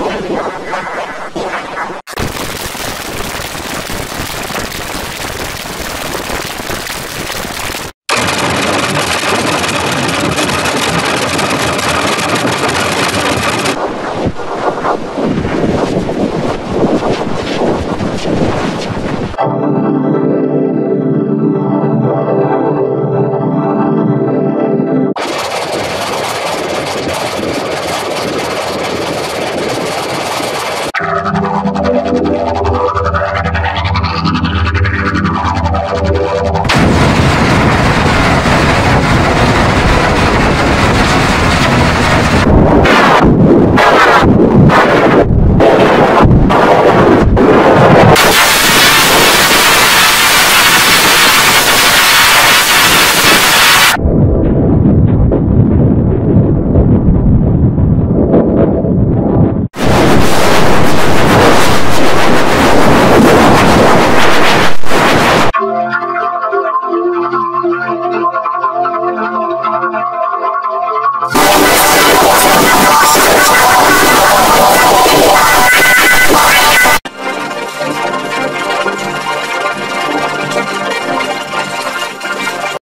Oh,